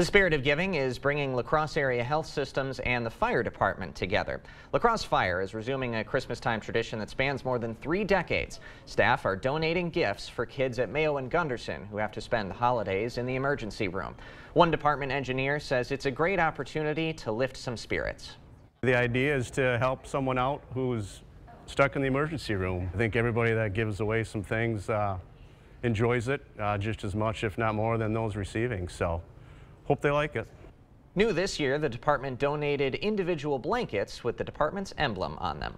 The spirit of giving is bringing La Crosse area health systems and the fire department together. La Crosse Fire is resuming a Christmas time tradition that spans more than three decades. Staff are donating gifts for kids at Mayo and Gundersen who have to spend the holidays in the emergency room. One department engineer says it's a great opportunity to lift some spirits. The idea is to help someone out who's stuck in the emergency room. I think everybody that gives away some things uh, enjoys it uh, just as much, if not more, than those receiving. So hope they like it. New this year, the department donated individual blankets with the department's emblem on them.